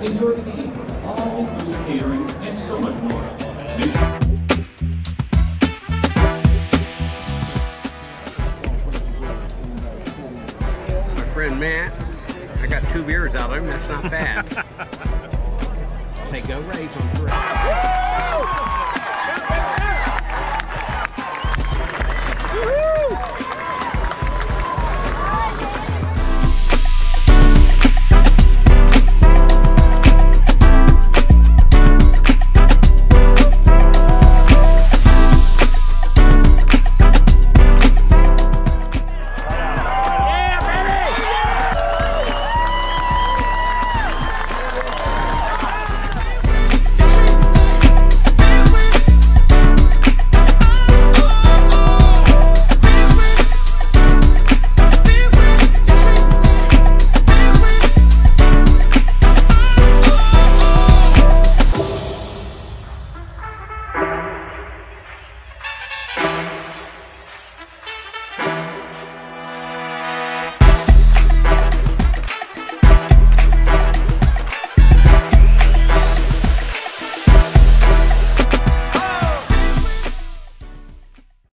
Enjoy the game, all inclusive catering, and so much more. My friend Matt, I got two beers out of him. That's not bad. they go Rays on three.